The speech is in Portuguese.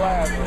lado.